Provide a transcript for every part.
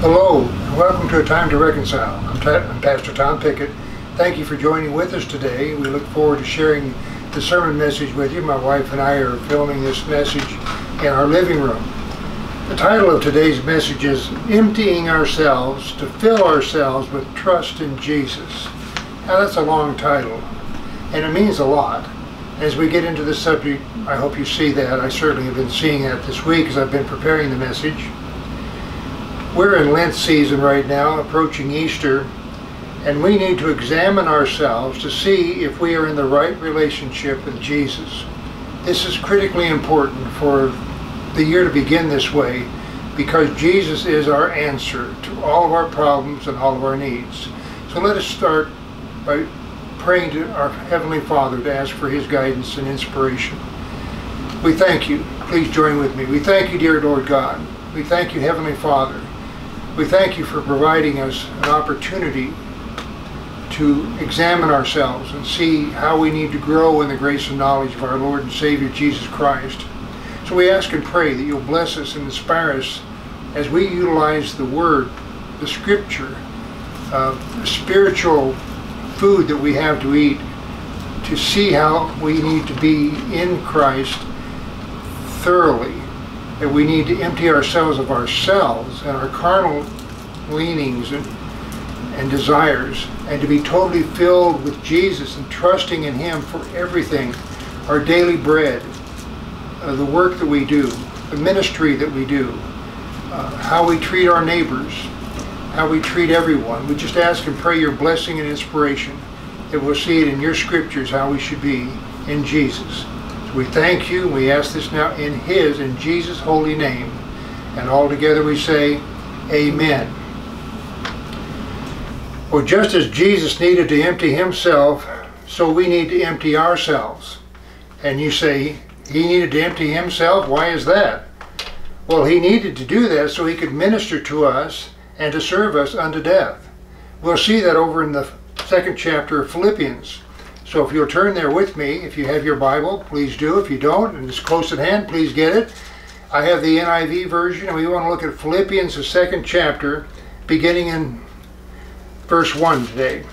Hello, and welcome to A Time to Reconcile. I'm, I'm Pastor Tom Pickett. Thank you for joining with us today. We look forward to sharing the sermon message with you. My wife and I are filming this message in our living room. The title of today's message is Emptying Ourselves to Fill Ourselves with Trust in Jesus. Now, that's a long title, and it means a lot. As we get into the subject, I hope you see that. I certainly have been seeing that this week as I've been preparing the message. We're in Lent season right now, approaching Easter, and we need to examine ourselves to see if we are in the right relationship with Jesus. This is critically important for the year to begin this way because Jesus is our answer to all of our problems and all of our needs. So let us start by praying to our Heavenly Father to ask for His guidance and inspiration. We thank you. Please join with me. We thank you, dear Lord God. We thank you, Heavenly Father. We thank you for providing us an opportunity to examine ourselves and see how we need to grow in the grace and knowledge of our Lord and Savior Jesus Christ. So we ask and pray that you'll bless us and inspire us as we utilize the Word, the Scripture, uh, the spiritual food that we have to eat to see how we need to be in Christ thoroughly that we need to empty ourselves of ourselves and our carnal leanings and, and desires and to be totally filled with Jesus and trusting in Him for everything our daily bread, uh, the work that we do, the ministry that we do, uh, how we treat our neighbors, how we treat everyone. We just ask and pray your blessing and inspiration that we'll see it in your scriptures how we should be in Jesus. We thank you. and We ask this now in His, in Jesus' holy name. And all together we say, Amen. Well, just as Jesus needed to empty Himself, so we need to empty ourselves. And you say, He needed to empty Himself? Why is that? Well, He needed to do that so He could minister to us and to serve us unto death. We'll see that over in the second chapter of Philippians. So if you'll turn there with me, if you have your Bible, please do. If you don't, and it's close at hand, please get it. I have the NIV version, and we want to look at Philippians, the second chapter, beginning in verse 1 today.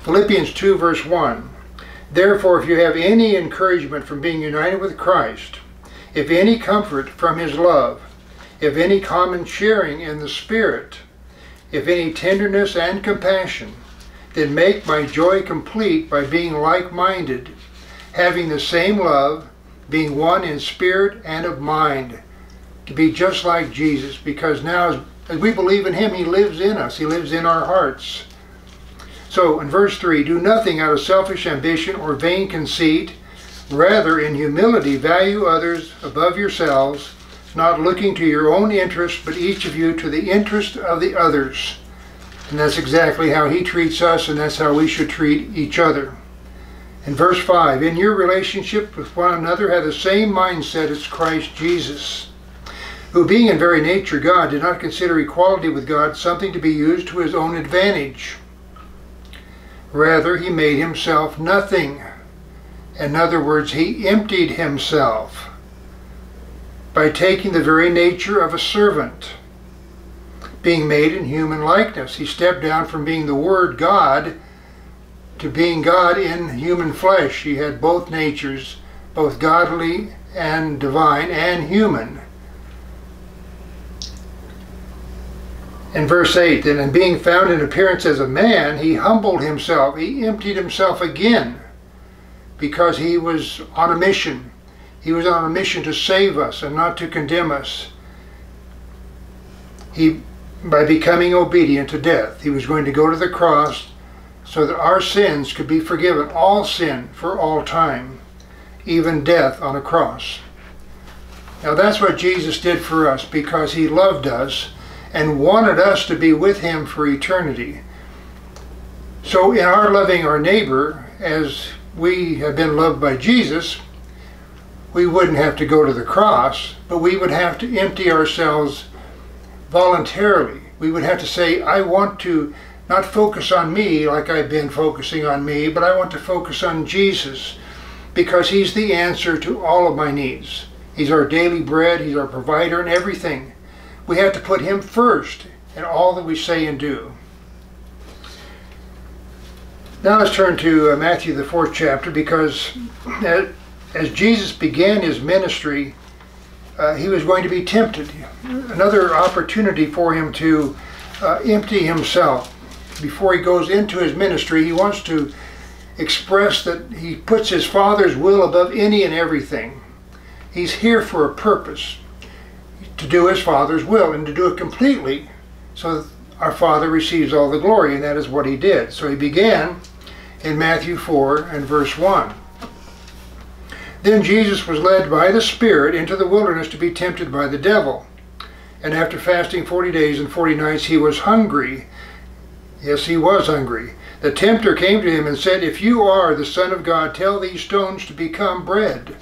Philippians 2, verse 1. Therefore, if you have any encouragement from being united with Christ, if any comfort from his love, if any common sharing in the Spirit, if any tenderness and compassion, then make my joy complete by being like minded, having the same love, being one in spirit and of mind, to be just like Jesus, because now as we believe in Him, He lives in us, He lives in our hearts. So in verse 3 do nothing out of selfish ambition or vain conceit, rather in humility value others above yourselves, not looking to your own interest, but each of you to the interest of the others. And that's exactly how he treats us, and that's how we should treat each other. In verse 5, in your relationship with one another, have the same mindset as Christ Jesus, who, being in very nature God, did not consider equality with God something to be used to his own advantage. Rather, he made himself nothing. In other words, he emptied himself by taking the very nature of a servant being made in human likeness. He stepped down from being the Word God to being God in human flesh. He had both natures, both godly and divine and human. In verse 8, and in being found in appearance as a man, he humbled himself. He emptied himself again because he was on a mission. He was on a mission to save us and not to condemn us. He by becoming obedient to death. He was going to go to the cross so that our sins could be forgiven, all sin for all time, even death on a cross. Now that's what Jesus did for us because he loved us and wanted us to be with him for eternity. So in our loving our neighbor as we have been loved by Jesus, we wouldn't have to go to the cross, but we would have to empty ourselves voluntarily. We would have to say, I want to not focus on me like I've been focusing on me, but I want to focus on Jesus because He's the answer to all of my needs. He's our daily bread, He's our provider and everything. We have to put Him first. in all that we say and do. Now let's turn to uh, Matthew, the fourth chapter, because as Jesus began his ministry, uh, he was going to be tempted. Another opportunity for him to uh, empty himself. Before he goes into his ministry, he wants to express that he puts his Father's will above any and everything. He's here for a purpose, to do his Father's will, and to do it completely so that our Father receives all the glory, and that is what he did. So he began in Matthew 4 and verse 1. Then Jesus was led by the Spirit into the wilderness to be tempted by the devil. And after fasting 40 days and 40 nights, he was hungry. Yes, he was hungry. The tempter came to him and said, If you are the Son of God, tell these stones to become bread.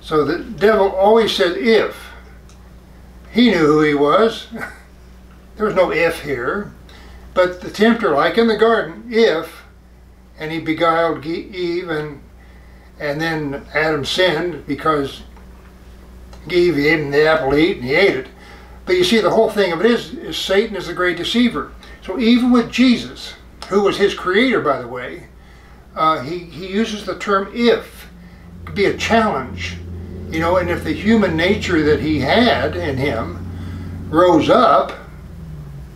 So the devil always said, If. He knew who he was. there was no if here. But the tempter, like in the garden, if, and he beguiled Eve, and, and then Adam sinned because Eve gave him the apple to eat, and he ate it. But you see, the whole thing of it is, is Satan is the great deceiver. So even with Jesus, who was his creator, by the way, uh, he, he uses the term if. Could be a challenge. You know, and if the human nature that he had in him rose up,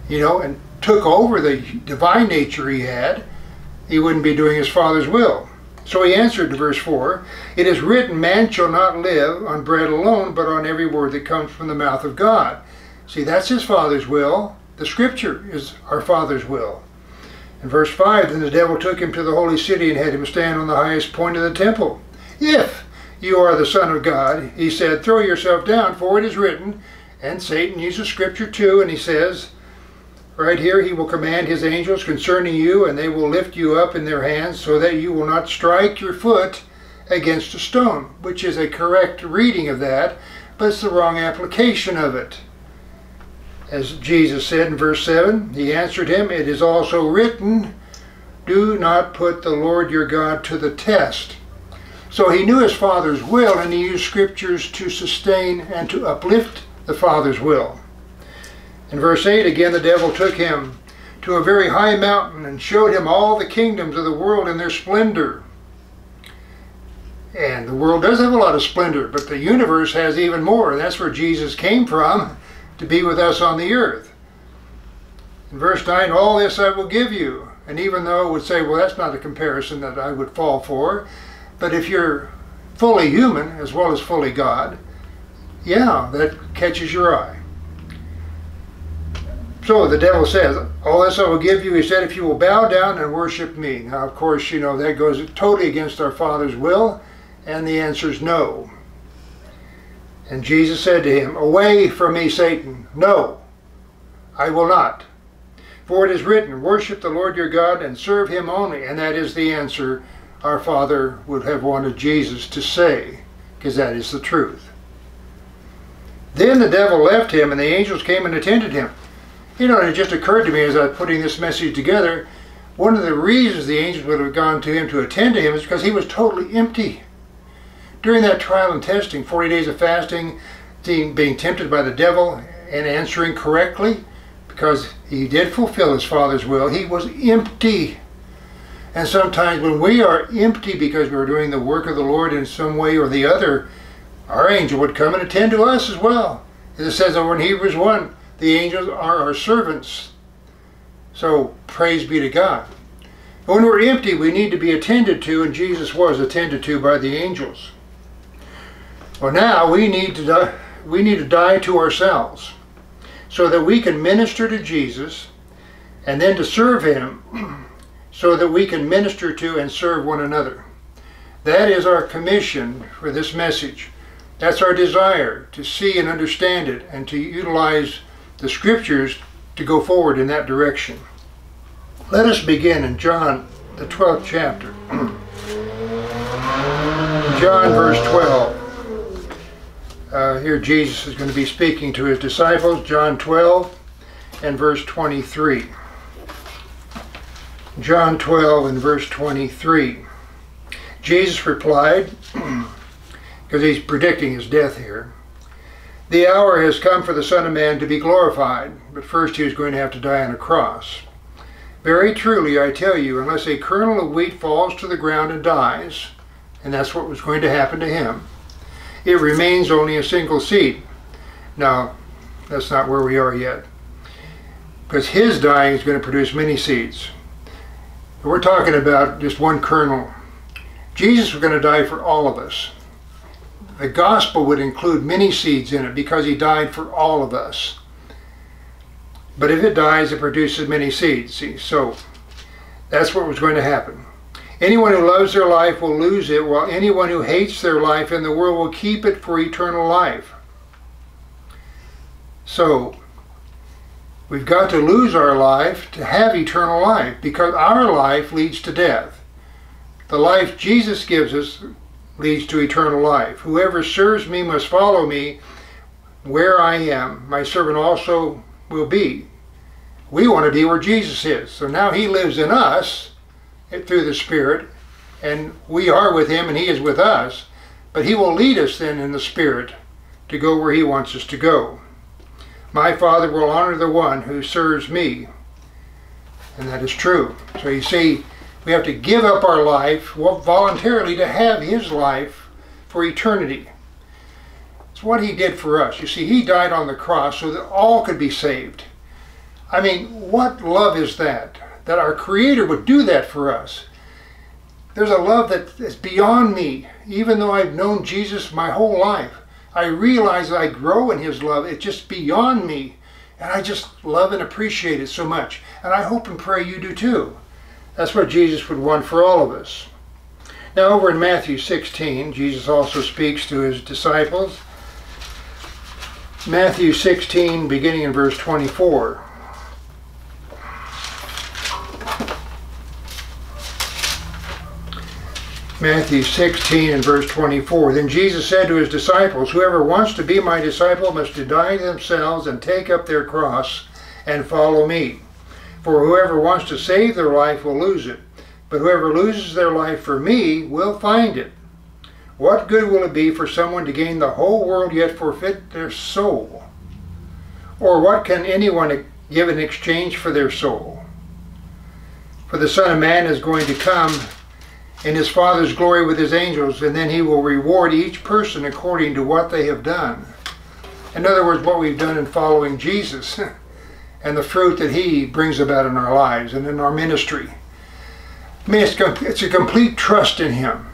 you know, and took over the divine nature he had, he wouldn't be doing his Father's will. So he answered to verse 4 It is written, Man shall not live on bread alone, but on every word that comes from the mouth of God. See, that's his Father's will. The Scripture is our Father's will. In verse 5, then the devil took him to the holy city and had him stand on the highest point of the temple. If you are the Son of God, he said, throw yourself down, for it is written. And Satan uses Scripture too, and he says, right here, he will command his angels concerning you, and they will lift you up in their hands, so that you will not strike your foot against a stone, which is a correct reading of that, but it's the wrong application of it. As Jesus said in verse 7, he answered him, It is also written, Do not put the Lord your God to the test. So he knew his Father's will, and he used scriptures to sustain and to uplift the Father's will. In verse 8, again, the devil took him to a very high mountain and showed him all the kingdoms of the world in their splendor. And the world does have a lot of splendor, but the universe has even more, and that's where Jesus came from to be with us on the earth. In verse 9, all this I will give you. And even though it would say, well, that's not a comparison that I would fall for, but if you're fully human as well as fully God, yeah, that catches your eye. So the devil says, all this I will give you, he said, if you will bow down and worship me. Now, of course, you know, that goes totally against our Father's will, and the answer is no. And Jesus said to him, Away from me, Satan. No, I will not. For it is written, Worship the Lord your God and serve him only. And that is the answer our Father would have wanted Jesus to say, because that is the truth. Then the devil left him, and the angels came and attended him. You know, it just occurred to me as I was putting this message together, one of the reasons the angels would have gone to him to attend to him is because he was totally empty. During that trial and testing, 40 days of fasting, being tempted by the devil and answering correctly, because he did fulfill his Father's will, he was empty. And sometimes when we are empty because we're doing the work of the Lord in some way or the other, our angel would come and attend to us as well. As it says over in Hebrews 1, the angels are our servants. So praise be to God. When we're empty, we need to be attended to, and Jesus was attended to by the angels. Well, now we need to die, we need to die to ourselves so that we can minister to Jesus and then to serve him so that we can minister to and serve one another. That is our commission for this message. That's our desire to see and understand it and to utilize the scriptures to go forward in that direction. Let us begin in John, the 12th chapter. John, verse 12. Uh, here Jesus is going to be speaking to his disciples, John 12 and verse 23. John 12 and verse 23. Jesus replied, because he's predicting his death here, The hour has come for the Son of Man to be glorified, but first he is going to have to die on a cross. Very truly, I tell you, unless a kernel of wheat falls to the ground and dies, and that's what was going to happen to him, it remains only a single seed. Now, that's not where we are yet. Because his dying is going to produce many seeds. We're talking about just one kernel. Jesus was going to die for all of us. The gospel would include many seeds in it because he died for all of us. But if it dies, it produces many seeds. See, so that's what was going to happen. Anyone who loves their life will lose it, while anyone who hates their life in the world will keep it for eternal life. So, we've got to lose our life to have eternal life because our life leads to death. The life Jesus gives us leads to eternal life. Whoever serves me must follow me where I am. My servant also will be. We want to be where Jesus is. So now he lives in us through the Spirit, and we are with him and he is with us. But he will lead us then in the Spirit to go where he wants us to go. My Father will honor the one who serves me. And that is true. So you see, we have to give up our life voluntarily to have his life for eternity. It's what he did for us. You see, he died on the cross so that all could be saved. I mean, what love is that? That our Creator would do that for us. There's a love that is beyond me. Even though I've known Jesus my whole life, I realize I grow in His love. It's just beyond me. And I just love and appreciate it so much. And I hope and pray you do too. That's what Jesus would want for all of us. Now, over in Matthew 16, Jesus also speaks to his disciples. Matthew 16, beginning in verse 24. Matthew 16 and verse 24. Then Jesus said to his disciples, Whoever wants to be my disciple must deny themselves and take up their cross and follow me. For whoever wants to save their life will lose it, but whoever loses their life for me will find it. What good will it be for someone to gain the whole world yet forfeit their soul? Or what can anyone give in exchange for their soul? For the Son of Man is going to come in his Father's glory with his angels, and then he will reward each person according to what they have done. In other words, what we've done in following Jesus and the fruit that he brings about in our lives and in our ministry. I mean, it's, a complete trust in him.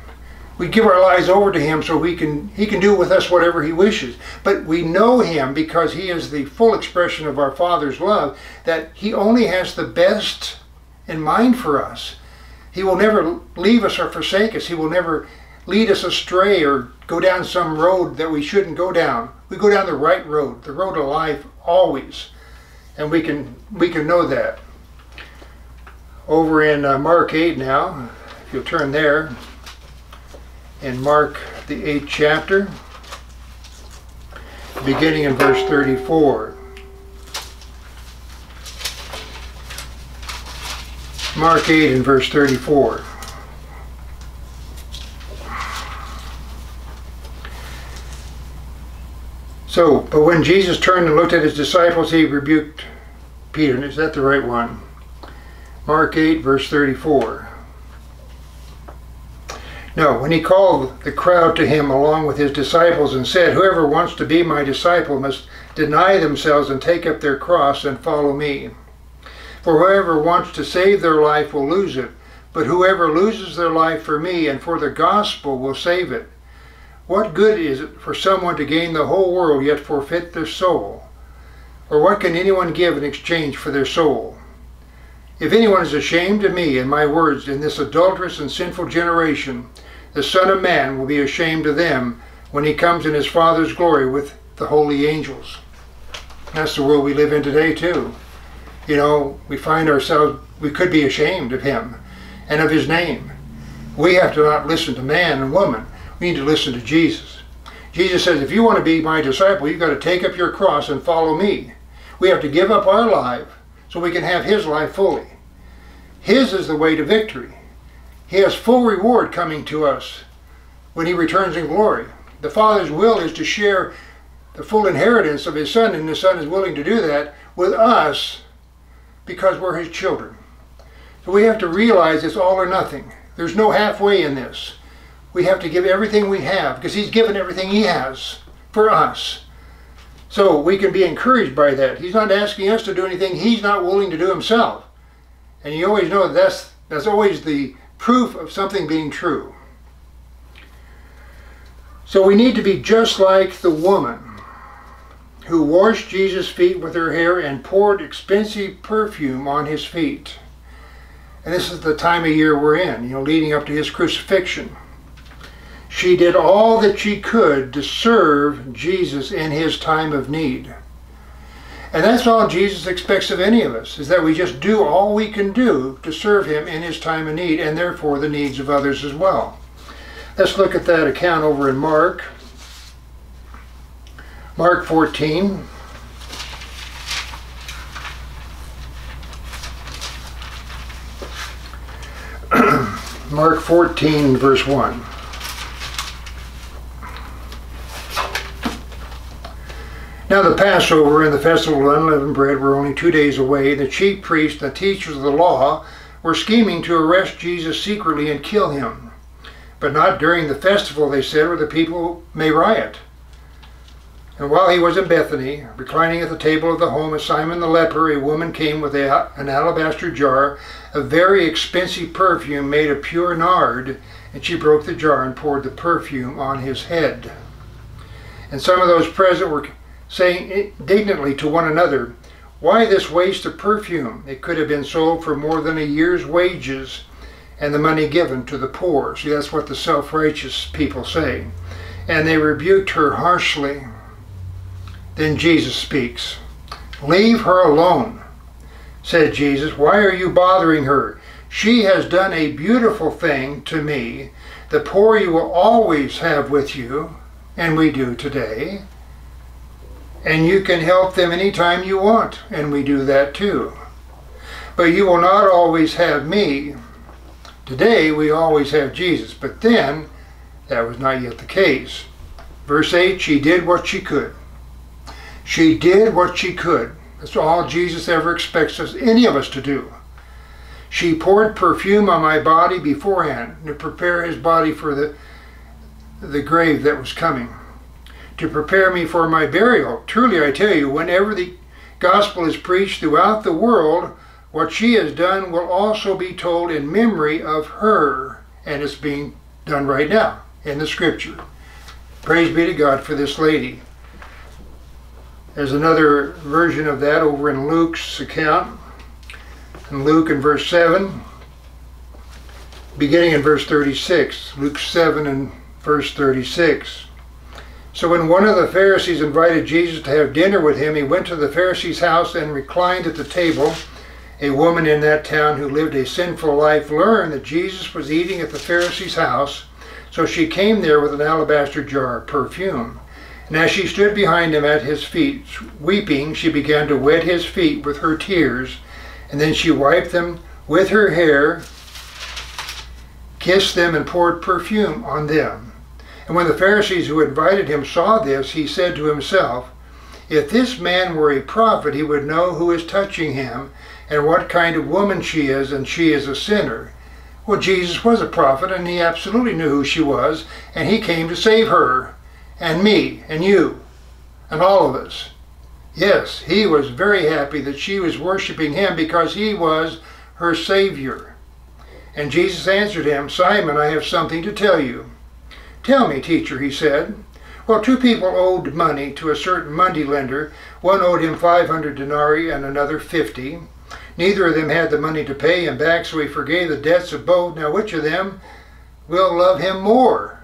We give our lives over to him so we can, he can do with us whatever he wishes. But we know him because he is the full expression of our Father's love, that he only has the best in mind for us he will never leave us or forsake us. He will never lead us astray or go down some road that we shouldn't go down. We go down the right road, the road of life always. And we can we can know that. Over in uh, Mark 8 now, if you'll turn there, in Mark the 8th chapter, beginning in verse 34. Mark 8 and verse 34. So, but when Jesus turned and looked at his disciples, he rebuked Peter. And Is that the right one? Mark 8, verse 34. No, when he called the crowd to him along with his disciples and said, Whoever wants to be my disciple must deny themselves and take up their cross and follow me. For whoever wants to save their life will lose it, but whoever loses their life for me and for the gospel will save it. What good is it for someone to gain the whole world yet forfeit their soul? Or what can anyone give in exchange for their soul? If anyone is ashamed of me and my words in this adulterous and sinful generation, the Son of Man will be ashamed of them when he comes in his Father's glory with the holy angels. That's the world we live in today, too you know, we find ourselves, we could be ashamed of him and of his name. We have to not listen to man and woman. We need to listen to Jesus. Jesus says, if you want to be my disciple, you've got to take up your cross and follow me. We have to give up our life so we can have his life fully. His is the way to victory. He has full reward coming to us when he returns in glory. The Father's will is to share the full inheritance of his son, and the son is willing to do that with us because we're his children. So we have to realize it's all or nothing. There's no halfway in this. We have to give everything we have because he's given everything he has for us. So we can be encouraged by that. He's not asking us to do anything he's not willing to do himself. And you always know that's, that's always the proof of something being true. So we need to be just like the woman who washed Jesus' feet with her hair and poured expensive perfume on his feet. And this is the time of year we're in, you know, leading up to his crucifixion. She did all that she could to serve Jesus in his time of need. And that's all Jesus expects of any of us, is that we just do all we can do to serve him in his time of need and therefore the needs of others as well. Let's look at that account over in Mark. Mark 14. Mark 14, verse 1. Now the Passover and the festival of unleavened bread were only two days away. The chief priests and the teachers of the law were scheming to arrest Jesus secretly and kill him. But not during the festival, they said, or the people may riot. And while he was in Bethany, reclining at the table of the home of Simon the leper, a woman came with a, an alabaster jar of very expensive perfume made of pure nard, and she broke the jar and poured the perfume on his head. And some of those present were saying indignantly to one another, Why this waste of perfume? It could have been sold for more than a year's wages and the money given to the poor. See, that's what the self righteous people say. And they rebuked her harshly. Then Jesus speaks. Leave her alone, said Jesus. Why are you bothering her? She has done a beautiful thing to me. The poor you will always have with you, and we do today. And you can help them anytime you want, and we do that too. But you will not always have me. Today we always have Jesus, but then that was not yet the case. Verse 8 She did what she could. She did what she could. That's all Jesus ever expects us, any of us to do. She poured perfume on my body beforehand to prepare his body for the, the grave that was coming, to prepare me for my burial. Truly, I tell you, whenever the gospel is preached throughout the world, what she has done will also be told in memory of her, and it's being done right now in the scripture. Praise be to God for this lady. There's another version of that over in Luke's account. In Luke in verse 7, beginning in verse 36. Luke 7 and verse 36. So when one of the Pharisees invited Jesus to have dinner with him, he went to the Pharisee's house and reclined at the table. A woman in that town who lived a sinful life learned that Jesus was eating at the Pharisee's house, so she came there with an alabaster jar of perfume. And as she stood behind him at his feet, weeping, she began to wet his feet with her tears, and then she wiped them with her hair, kissed them, and poured perfume on them. And when the Pharisees who invited him saw this, he said to himself, If this man were a prophet, he would know who is touching him, and what kind of woman she is, and she is a sinner. Well, Jesus was a prophet, and he absolutely knew who she was, and he came to save her and me and you and all of us. Yes, he was very happy that she was worshiping him because he was her Savior. And Jesus answered him, Simon, I have something to tell you. Tell me, teacher, he said. Well, two people owed money to a certain money lender. One owed him 500 denarii and another 50. Neither of them had the money to pay him back, so he forgave the debts of both. Now, which of them will love him more?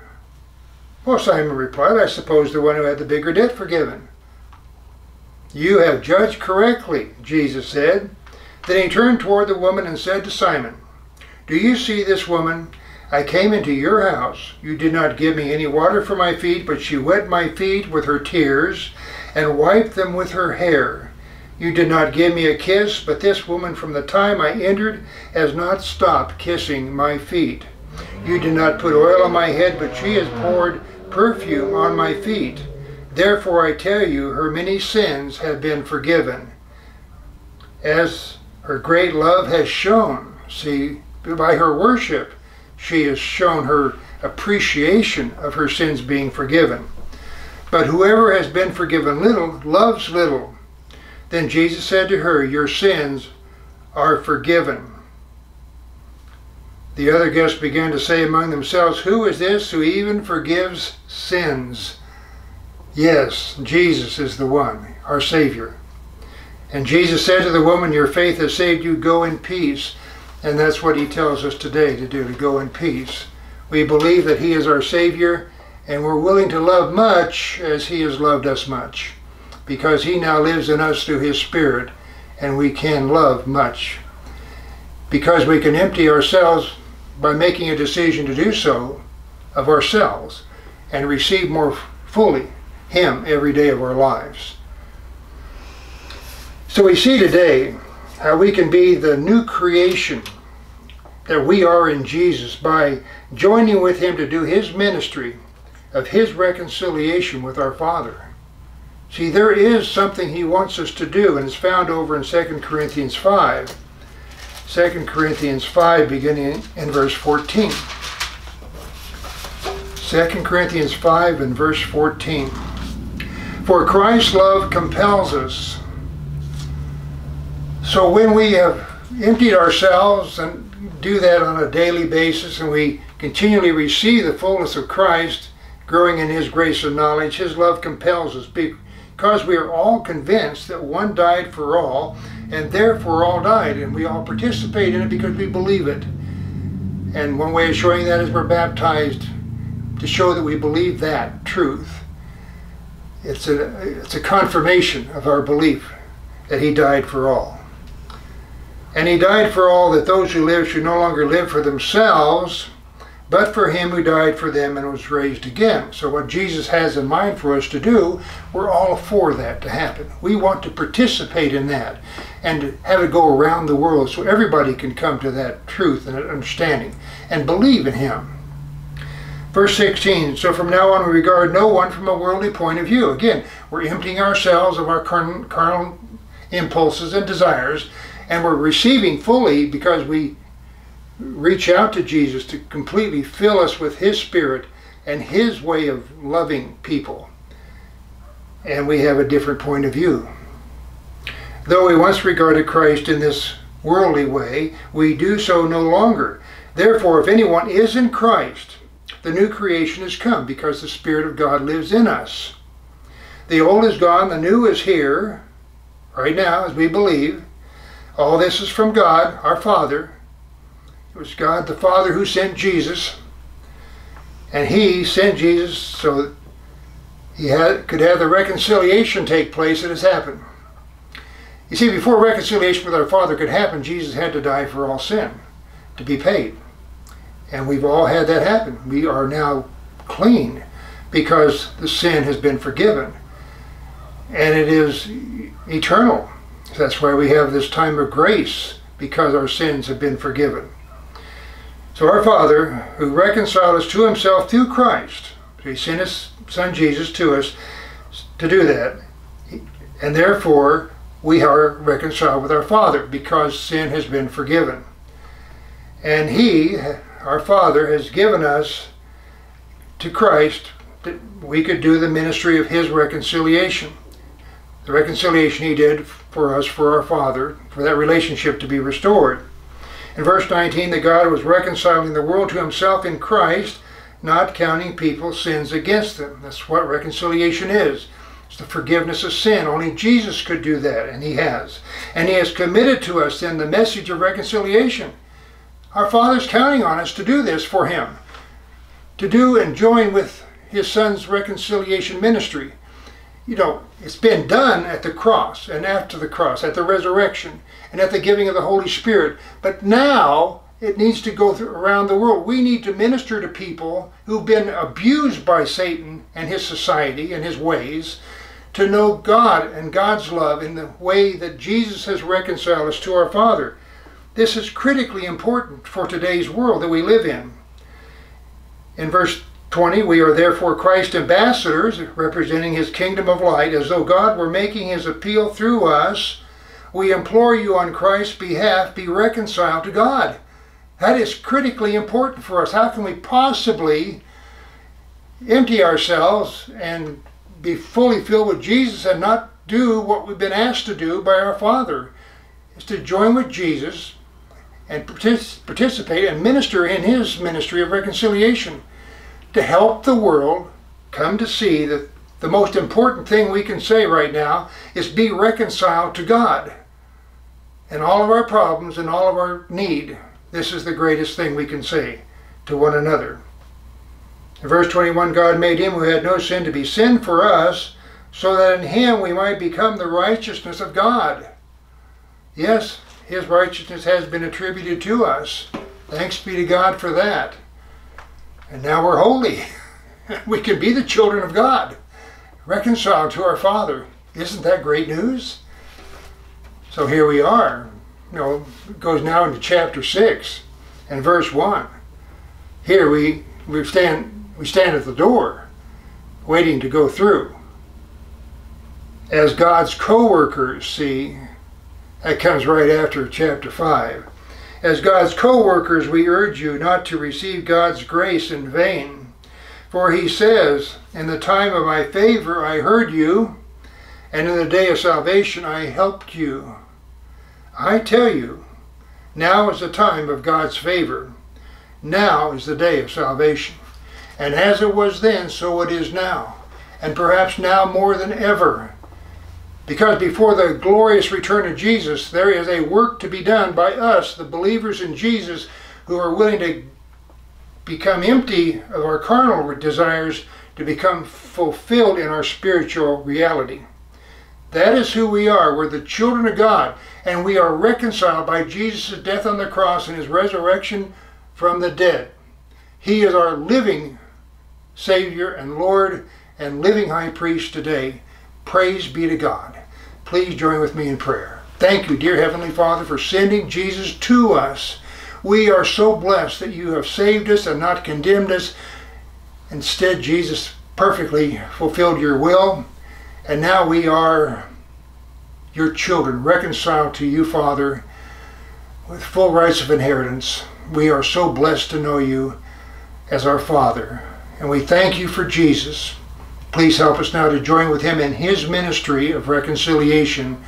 Well, Simon replied, I suppose the one who had the bigger debt forgiven. You have judged correctly, Jesus said. Then he turned toward the woman and said to Simon, Do you see this woman? I came into your house. You did not give me any water for my feet, but she wet my feet with her tears and wiped them with her hair. You did not give me a kiss, but this woman from the time I entered has not stopped kissing my feet. You did not put oil on my head, but she has poured perfume on my feet. Therefore I tell you, her many sins have been forgiven, as her great love has shown. See, by her worship, she has shown her appreciation of her sins being forgiven. But whoever has been forgiven little loves little. Then Jesus said to her, Your sins are forgiven. The other guests began to say among themselves, Who is this who even forgives sins? Yes, Jesus is the one, our Savior. And Jesus said to the woman, Your faith has saved you, go in peace. And that's what he tells us today to do, to go in peace. We believe that he is our Savior, and we're willing to love much as he has loved us much, because he now lives in us through his Spirit, and we can love much. Because we can empty ourselves by making a decision to do so of ourselves and receive more fully him every day of our lives. So we see today how we can be the new creation that we are in Jesus by joining with Him to do His ministry of His reconciliation with our Father. See, there is something He wants us to do, and it's found over in 2 Corinthians 5. 2 Corinthians 5, beginning in verse 14. 2 Corinthians 5 and verse 14. For Christ's love compels us so when we have emptied ourselves and do that on a daily basis and we continually receive the fullness of Christ, growing in His grace and knowledge, His love compels us because we are all convinced that one died for all and therefore all died and we all participate in it because we believe it. And one way of showing that is we're baptized to show that we believe that truth. It's a, it's a confirmation of our belief that He died for all. And he died for all that those who live should no longer live for themselves, but for him who died for them and was raised again. So, what Jesus has in mind for us to do, we're all for that to happen. We want to participate in that and have it go around the world so everybody can come to that truth and understanding and believe in him. Verse 16, so from now on we regard no one from a worldly point of view. Again, we're emptying ourselves of our carnal impulses and desires and we're receiving fully because we reach out to Jesus to completely fill us with His Spirit and His way of loving people. And we have a different point of view. Though we once regarded Christ in this worldly way, we do so no longer. Therefore, if anyone is in Christ, the new creation has come because the Spirit of God lives in us. The old is gone, the new is here, right now, as we believe. All this is from God, our Father. It was God the Father who sent Jesus. And He sent Jesus so that He had, could have the reconciliation take place that has happened. You see, before reconciliation with our Father could happen, Jesus had to die for all sin to be paid. And we've all had that happen. We are now clean because the sin has been forgiven. And it is eternal. That's why we have this time of grace, because our sins have been forgiven. So our Father, who reconciled us to himself through Christ, he sent his Son Jesus to us to do that. And therefore, we are reconciled with our Father because sin has been forgiven. And he, our Father, has given us to Christ that we could do the ministry of his reconciliation. The reconciliation he did for us, for our Father, for that relationship to be restored. In verse 19, that God was reconciling the world to himself in Christ, not counting people's sins against them. That's what reconciliation is. It's the forgiveness of sin. Only Jesus could do that, and he has. And he has committed to us then the message of reconciliation. Our Father's counting on us to do this for him, to do and join with his Son's reconciliation ministry you know, it's been done at the cross and after the cross, at the resurrection and at the giving of the Holy Spirit. But now it needs to go through, around the world. We need to minister to people who've been abused by Satan and his society and his ways to know God and God's love in the way that Jesus has reconciled us to our Father. This is critically important for today's world that we live in. In verse 20, we are therefore Christ's ambassadors, representing his kingdom of light, as though God were making his appeal through us. We implore you on Christ's behalf, be reconciled to God. That is critically important for us. How can we possibly empty ourselves and be fully filled with Jesus and not do what we've been asked to do by our Father? Is to join with Jesus and participate and minister in his ministry of reconciliation to help the world come to see that the most important thing we can say right now is be reconciled to God. And all of our problems and all of our need, this is the greatest thing we can say to one another. In verse 21, God made him who had no sin to be sin for us, so that in him we might become the righteousness of God. Yes, his righteousness has been attributed to us. Thanks be to God for that. And now we're holy. we can be the children of God, reconciled to our Father. Isn't that great news? So here we are. You know, it goes now into chapter 6 and verse 1. Here we, we stand we stand at the door waiting to go through. As God's co-workers, see, that comes right after chapter 5. As God's co-workers, we urge you not to receive God's grace in vain. For he says, In the time of my favor I heard you, and in the day of salvation I helped you. I tell you, now is the time of God's favor. Now is the day of salvation. And as it was then, so it is now, and perhaps now more than ever. Because before the glorious return of Jesus, there is a work to be done by us, the believers in Jesus, who are willing to become empty of our carnal desires to become fulfilled in our spiritual reality. That is who we are. We're the children of God, and we are reconciled by Jesus' death on the cross and his resurrection from the dead. He is our living Savior and Lord and living high priest today. Praise be to God. Please join with me in prayer. Thank you, dear Heavenly Father, for sending Jesus to us. We are so blessed that you have saved us and not condemned us. Instead, Jesus perfectly fulfilled your will. And now we are your children, reconciled to you, Father, with full rights of inheritance. We are so blessed to know you as our Father. And we thank you for Jesus. Please help us now to join with him in his ministry of reconciliation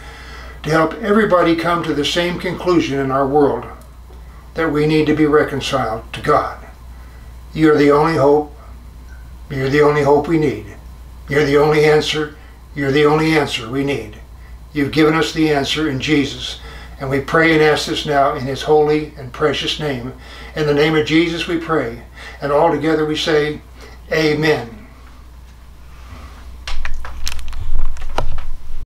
to help everybody come to the same conclusion in our world that we need to be reconciled to God. You're the only hope. You're the only hope we need. You're the only answer. You're the only answer we need. You've given us the answer in Jesus. And we pray and ask this now in his holy and precious name. In the name of Jesus we pray. And all together we say, Amen.